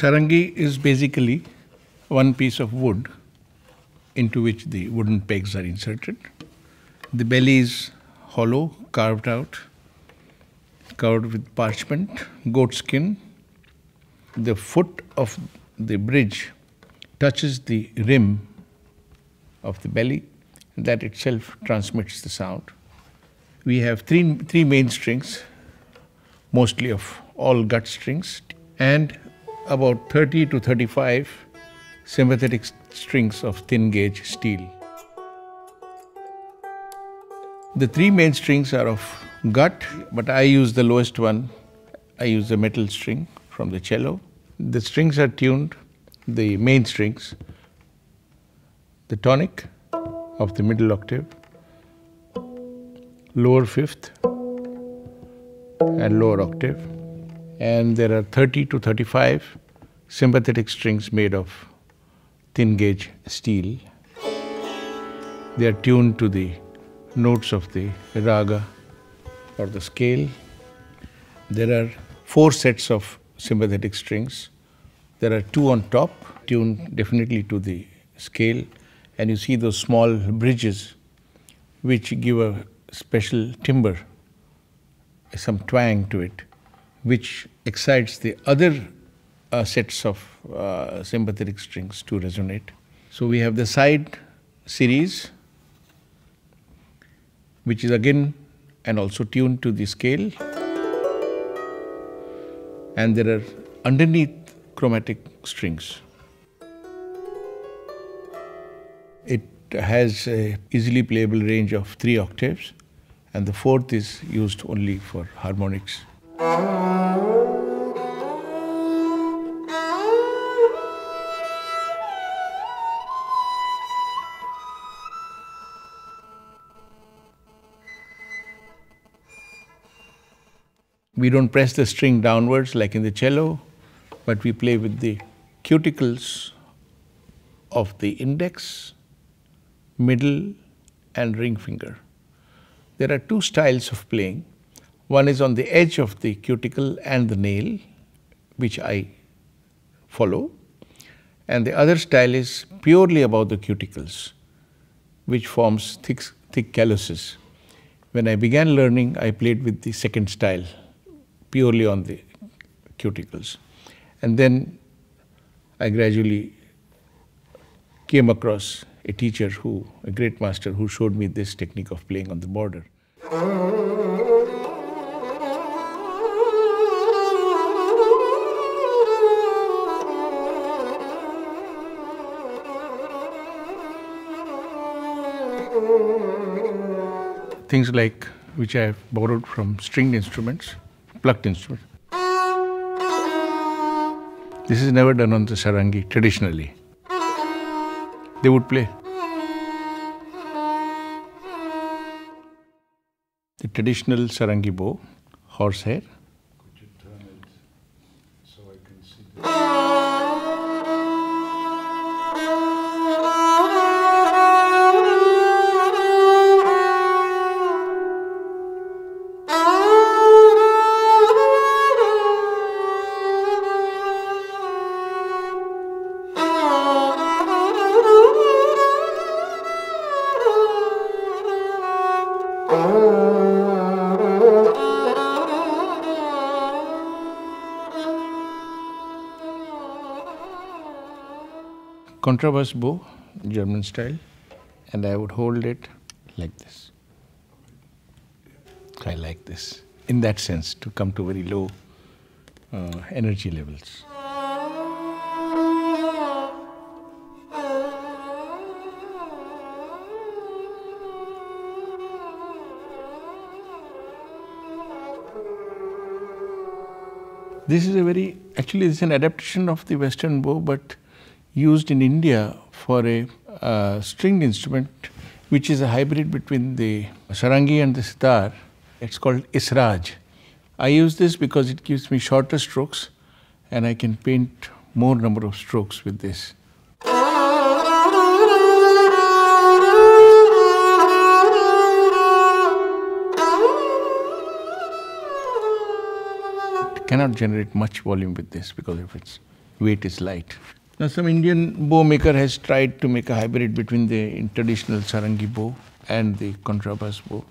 Sarangi is basically one piece of wood into which the wooden pegs are inserted. The belly is hollow, carved out, covered with parchment, goat skin. The foot of the bridge touches the rim of the belly, that itself transmits the sound. We have three, three main strings, mostly of all gut strings, and about 30 to 35 sympathetic strings of thin gauge steel. The three main strings are of gut, but I use the lowest one. I use the metal string from the cello. The strings are tuned, the main strings, the tonic of the middle octave, lower fifth, and lower octave. And there are 30 to 35 sympathetic strings made of thin gauge steel. They are tuned to the notes of the raga or the scale. There are four sets of sympathetic strings. There are two on top, tuned definitely to the scale, and you see those small bridges which give a special timbre, some twang to it, which excites the other uh, sets of uh, sympathetic strings to resonate. So we have the side series, which is again and also tuned to the scale. And there are underneath chromatic strings. It has a easily playable range of three octaves, and the fourth is used only for harmonics. We don't press the string downwards like in the cello, but we play with the cuticles of the index, middle, and ring finger. There are two styles of playing. One is on the edge of the cuticle and the nail, which I follow, and the other style is purely above the cuticles, which forms thick, thick calluses. When I began learning, I played with the second style purely on the cuticles. And then I gradually came across a teacher who, a great master, who showed me this technique of playing on the border. Things like which I have borrowed from stringed instruments plucked instruments. This is never done on the sarangi traditionally. They would play. The traditional sarangi bow, horsehair. Contrabass bow, German style, and I would hold it like this. I like this, in that sense, to come to very low uh, energy levels. This is a very, actually, this is an adaptation of the Western bow, but used in India for a uh, stringed instrument, which is a hybrid between the sarangi and the sitar. It's called israj. I use this because it gives me shorter strokes and I can paint more number of strokes with this. Cannot generate much volume with this because of its weight is light. Now, some Indian bow maker has tried to make a hybrid between the traditional sarangi bow and the contrabass bow.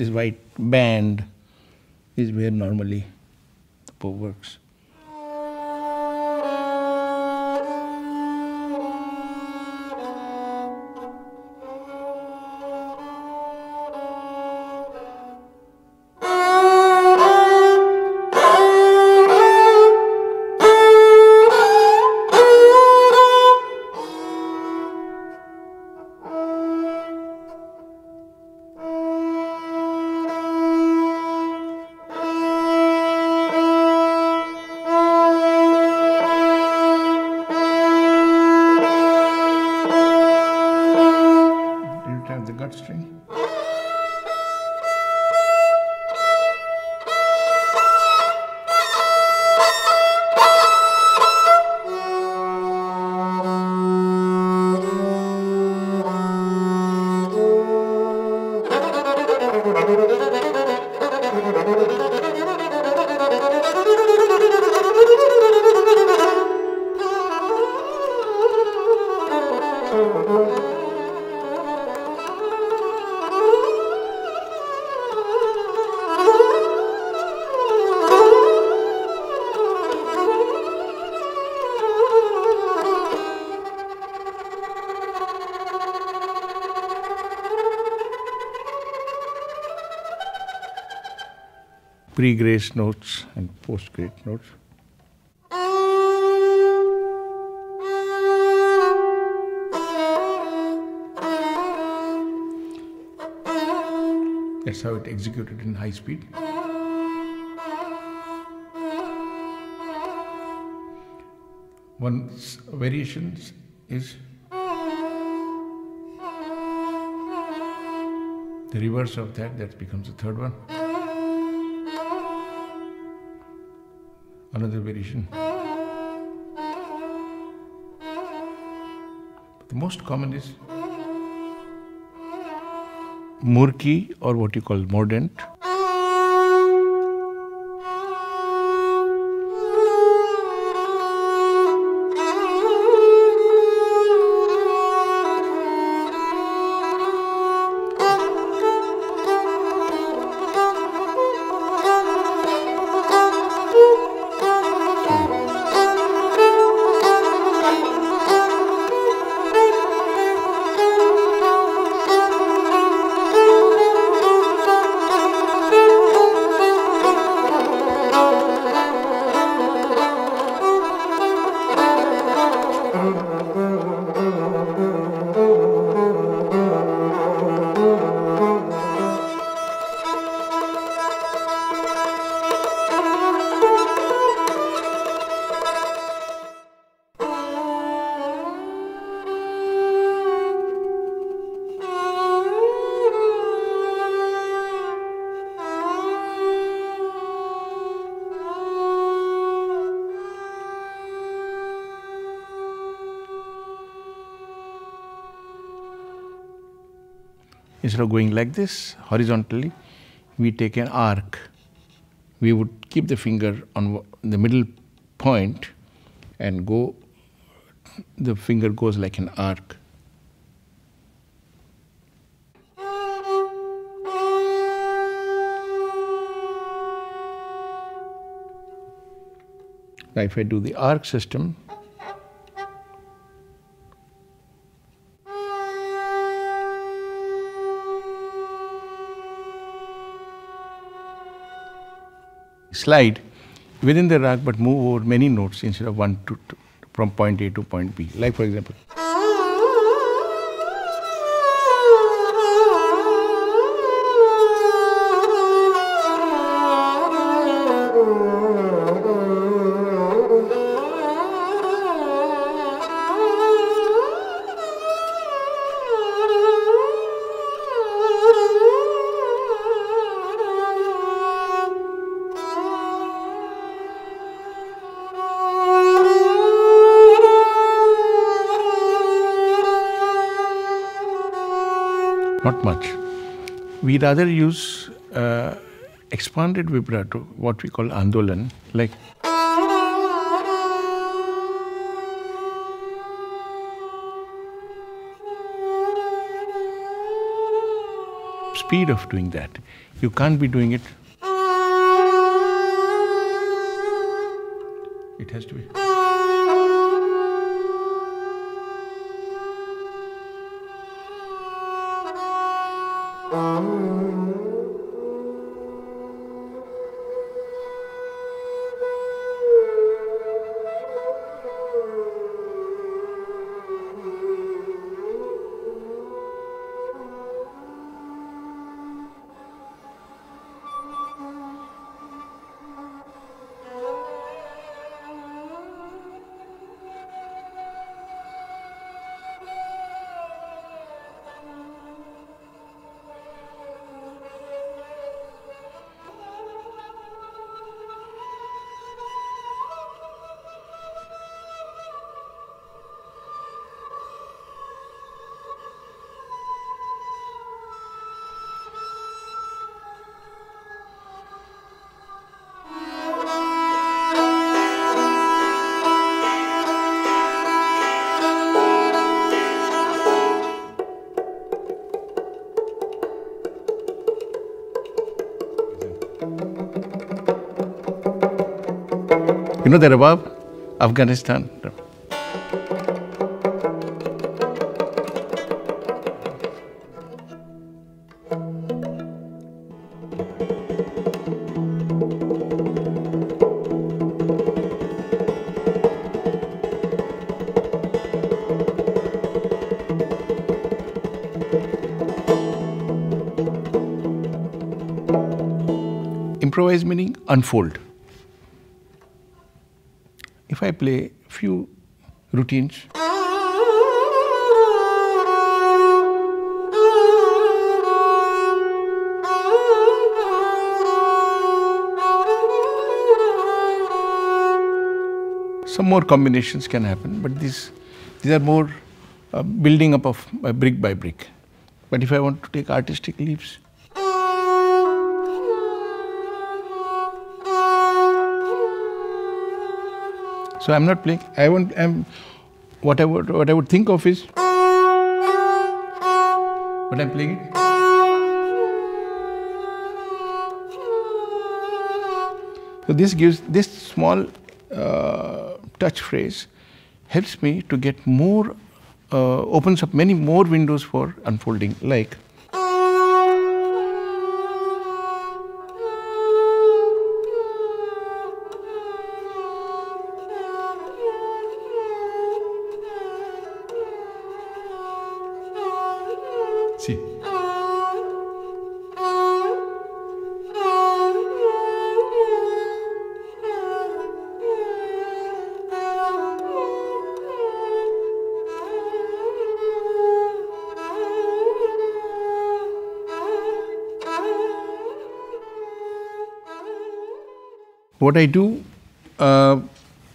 This white band is where normally the bow works. Pre-grace notes and post-grace notes. That's how it executed in high speed. One variation is the reverse of that, that becomes the third one. Another variation. The most common is Murki or what you call mordent. Instead of going like this horizontally, we take an arc. We would keep the finger on the middle point and go, the finger goes like an arc. Now, if I do the arc system, slide within the rack but move over many notes instead of one to, to from point A to point B. Like for example. Much. We rather use uh, expanded vibrato, what we call andolan, like. Speed of doing that. You can't be doing it. It has to be. Oh. You know the Rabab? Afghanistan. Improvise meaning unfold. If I play few routines, some more combinations can happen, but these these are more uh, building up of uh, brick by brick. But if I want to take artistic leaps, So I'm not playing. I want. I'm. What I would what I would think of is. But I'm playing it. So this gives this small uh, touch phrase helps me to get more. Uh, opens up many more windows for unfolding. Like. What I do uh,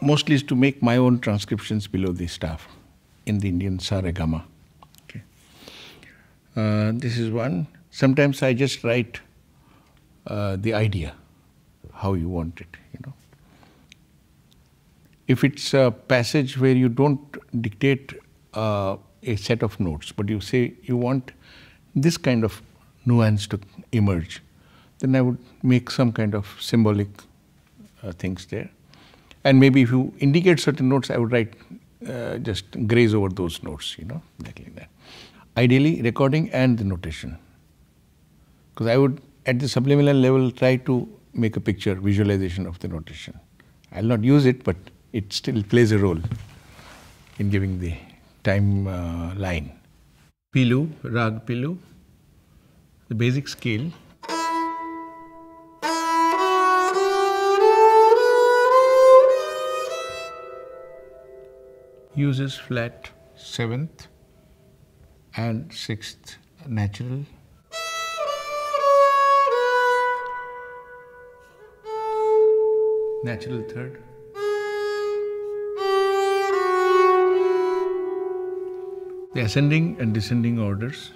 mostly is to make my own transcriptions below the staff in the Indian Saregama. Okay. Uh, this is one. Sometimes I just write uh, the idea, how you want it, you know. If it's a passage where you don't dictate uh, a set of notes, but you say you want this kind of nuance to emerge, then I would make some kind of symbolic things there. And maybe if you indicate certain notes, I would write, uh, just graze over those notes, you know, like that. Ideally, recording and the notation. Because I would, at the subliminal level, try to make a picture, visualization of the notation. I'll not use it, but it still plays a role in giving the time uh, line. Pilu, Rag Pilu, the basic scale. Uses flat seventh and sixth natural. Natural third. The ascending and descending orders.